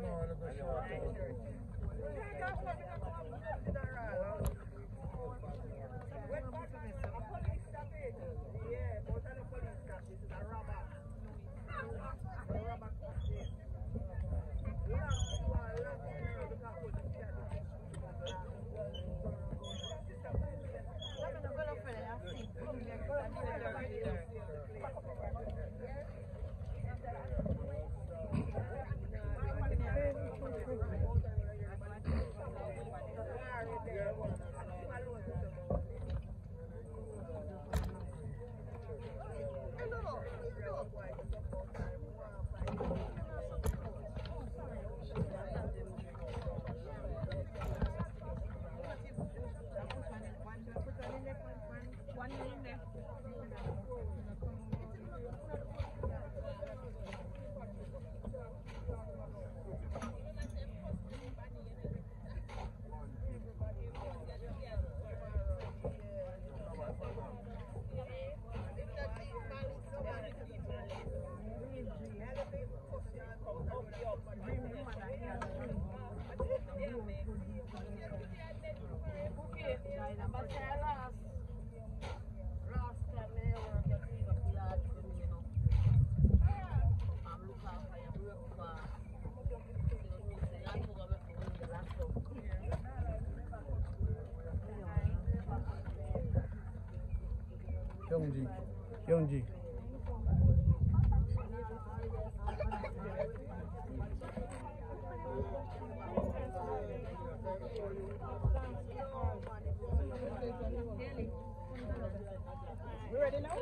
Come on, look at you. look like. Young G. We ready now?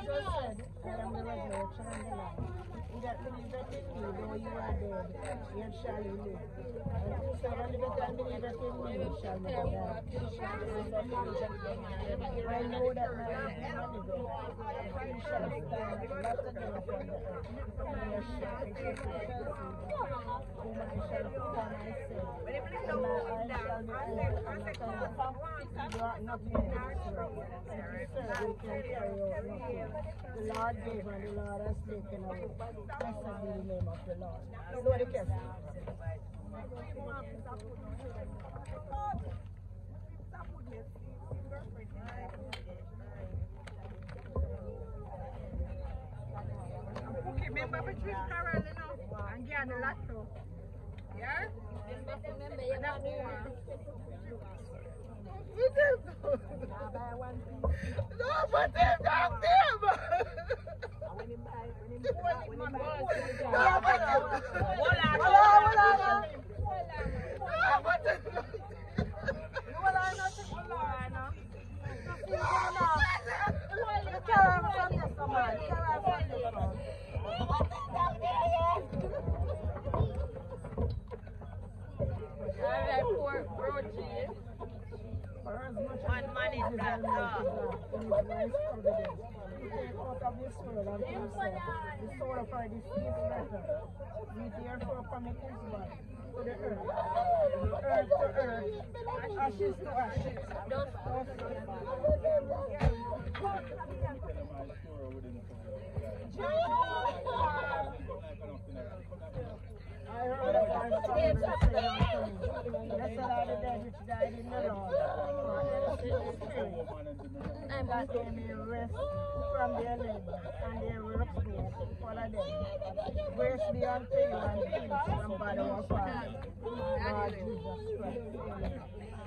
Jesus said, I am the resurrection and the life. That believeth in me, though you are dead, yet shall live. And whosoever liveth and believeth in me shall never die. I know that my Redeemer liveth, and he shall stand at the latter day upon the earth. And I shall receive whom I shall put on my sin. And my eyes shall be opened, I shall you are nothing against you. And we can carry out nothing. The Lord gave and the Lord has taken away. Blessed be the name of the Lord. Lord, the careful. Okay, remember between Carol, you know, and get the lotto. Yeah? That one. Vitim do. No, vitim do him. No, vitim do. Wala, wala, wala. We therefore commit his body to the earth. Earth to earth. Ashes to ashes. Dust to I that they may rest from their labor, and their works may follow them. Grace be unto you and peace from God our Father, Lord Jesus Christ.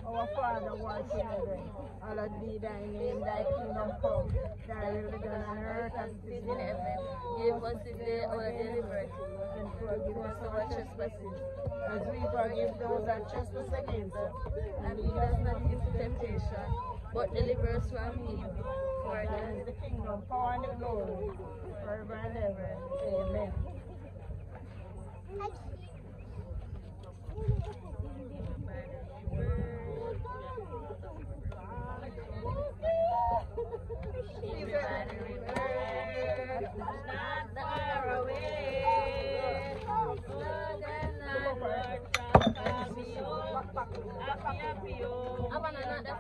Our Father who art in heaven, hallowed be thy name, thy kingdom come, thy will be done on earth as it is in heaven. Give us today our daily bread, and forgive us our trespasses, as we forgive those that trespass against us. And lead us not into temptation, but deliver us from evil. For thine is the kingdom, power, and the glory, forever and ever. Amen.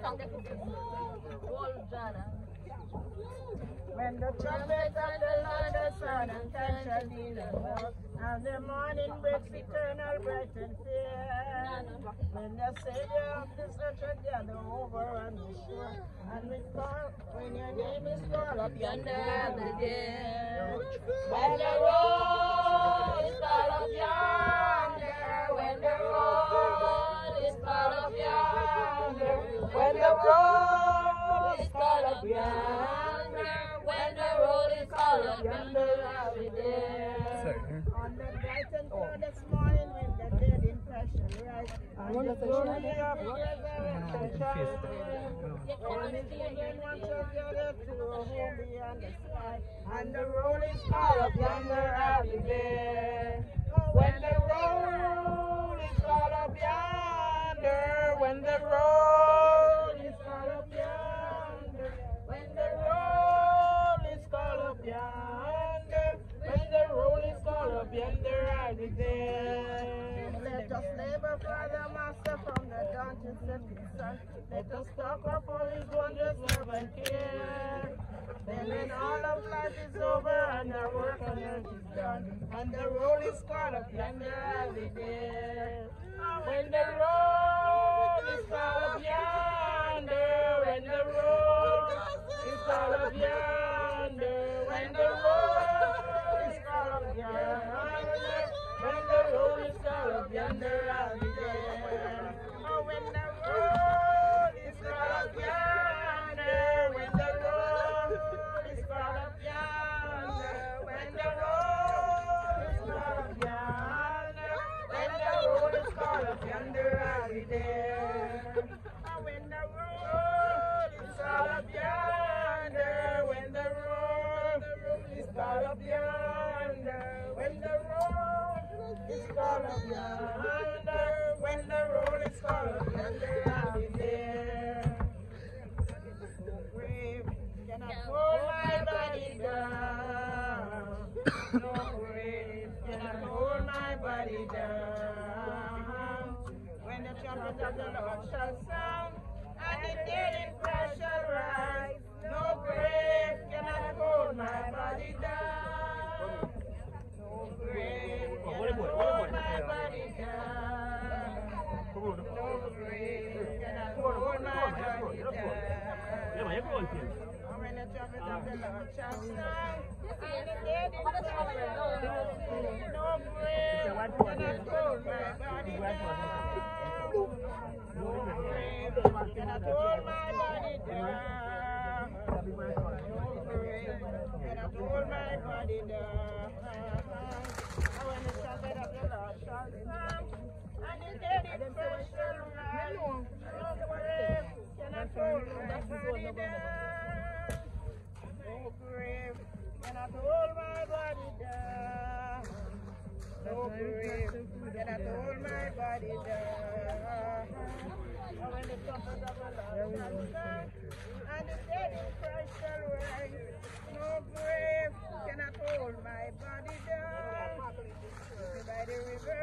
When the trumpet and the Lord the need and more. And the morning breaks eternal bright and fair. When the Savior of the earth shall gather over on the shore, and we call when your name is called up yonder every day. When the road road is called up yonder, when the road is called up yonder, I'll be there. Sorry. On the bright and cloudless morning when the dead in passion rise, and the glory of resurrection shall appear. When his children once together to a home beyond the sky, and the road is called up yonder, I'll be there. When the road and care. Then when all of life is over and our work on earth is done, and the road is called up yonder, there. When the road No grave cannot hold my body down. When the trumpet of the Lord shall sound, and the dead in Christ shall rise, no grave cannot hold my body down. No grave cannot hold my body down. No grave hold my body down. When the trumpet of the Lord shall sound, and the dead in Christ shall rise, no grave cannot hold my body down. No grave cannot hold my body down. No grave cannot hold my body down. The trumpet of the Lord shall sound, and the dead in Christ shall rise, no grave cannot my body down. Cannot hold my body down. No grave cannot hold my body down. And when the trumpet of the Lord shall sound, and the dead in Christ shall rise, no grave cannot hold my body down. By the river,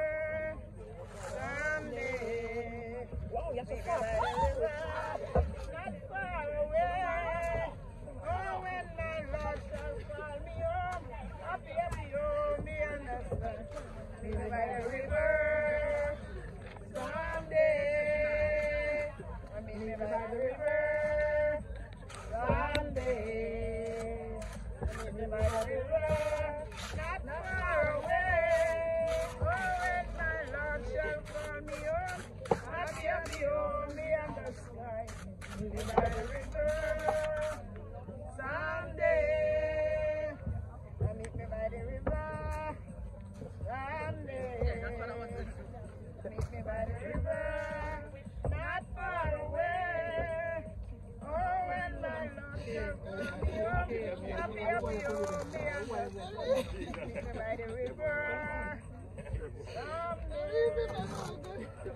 I'm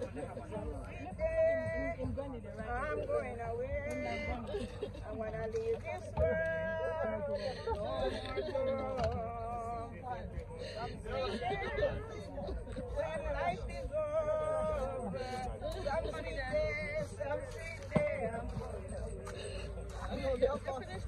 going away. I wanna leave this world. When life is over, some sweet day, some I'm going away. Some sweet day, I'm going away.